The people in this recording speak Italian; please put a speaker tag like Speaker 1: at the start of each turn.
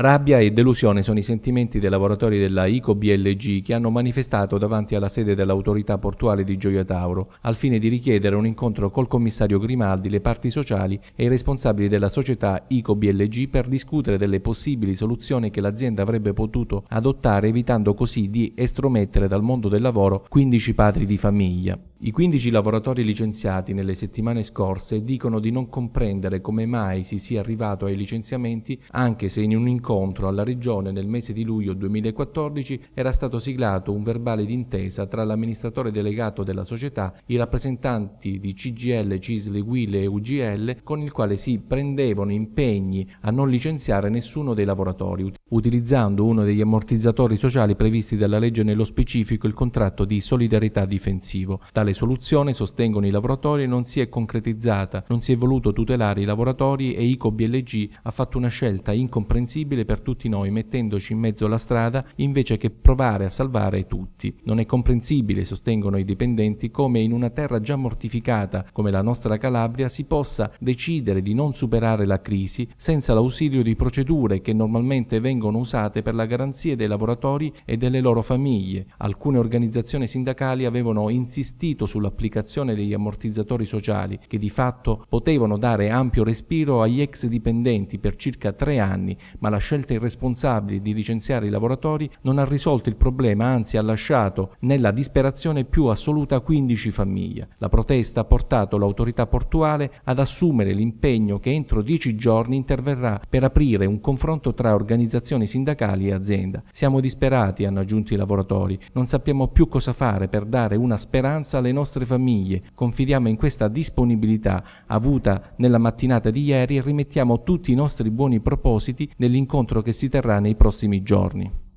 Speaker 1: Rabbia e delusione sono i sentimenti dei lavoratori della ICO BLG che hanno manifestato davanti alla sede dell'autorità portuale di Gioia Tauro al fine di richiedere un incontro col commissario Grimaldi, le parti sociali e i responsabili della società ICO BLG per discutere delle possibili soluzioni che l'azienda avrebbe potuto adottare evitando così di estromettere dal mondo del lavoro 15 padri di famiglia. I 15 lavoratori licenziati nelle settimane scorse dicono di non comprendere come mai si sia arrivato ai licenziamenti anche se in un incontro alla Regione nel mese di luglio 2014 era stato siglato un verbale d'intesa tra l'amministratore delegato della società, i rappresentanti di CGL, Cisli, Will e UGL con il quale si prendevano impegni a non licenziare nessuno dei lavoratori, utilizzando uno degli ammortizzatori sociali previsti dalla legge nello specifico il contratto di solidarietà difensivo. Tale tale soluzione, sostengono i lavoratori, non si è concretizzata, non si è voluto tutelare i lavoratori e ICO BLG ha fatto una scelta incomprensibile per tutti noi mettendoci in mezzo alla strada invece che provare a salvare tutti. Non è comprensibile, sostengono i dipendenti, come in una terra già mortificata come la nostra Calabria si possa decidere di non superare la crisi senza l'ausilio di procedure che normalmente vengono usate per la garanzia dei lavoratori e delle loro famiglie. Alcune organizzazioni sindacali avevano insistito sull'applicazione degli ammortizzatori sociali che di fatto potevano dare ampio respiro agli ex dipendenti per circa tre anni, ma la scelta irresponsabile di licenziare i lavoratori non ha risolto il problema, anzi ha lasciato nella disperazione più assoluta 15 famiglie. La protesta ha portato l'autorità portuale ad assumere l'impegno che entro dieci giorni interverrà per aprire un confronto tra organizzazioni sindacali e azienda. Siamo disperati, hanno aggiunto i lavoratori, non sappiamo più cosa fare per dare una speranza alle nostre famiglie. Confidiamo in questa disponibilità avuta nella mattinata di ieri e rimettiamo tutti i nostri buoni propositi nell'incontro che si terrà nei prossimi giorni.